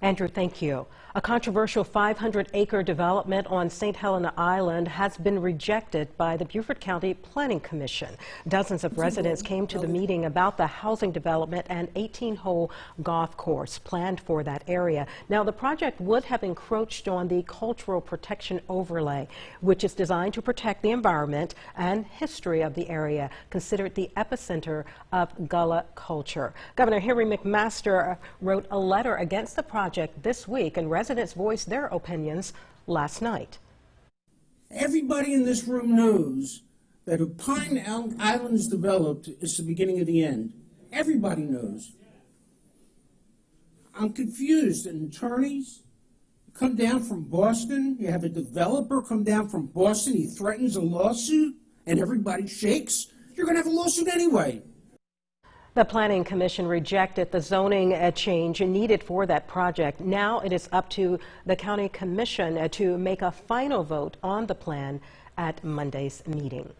Andrew, thank you. A controversial 500-acre development on St. Helena Island has been rejected by the Beaufort County Planning Commission. Dozens of residents came to the meeting about the housing development and 18-hole golf course planned for that area. Now, the project would have encroached on the Cultural Protection Overlay, which is designed to protect the environment and history of the area, considered the epicenter of Gullah culture. Governor Henry McMaster wrote a letter against the project project this week, and residents voiced their opinions last night. Everybody in this room knows that if Pine Island is developed, it's the beginning of the end. Everybody knows. I'm confused. And attorneys come down from Boston. You have a developer come down from Boston. He threatens a lawsuit, and everybody shakes. You're going to have a lawsuit anyway. The Planning Commission rejected the zoning uh, change needed for that project. Now it is up to the County Commission uh, to make a final vote on the plan at Monday's meeting.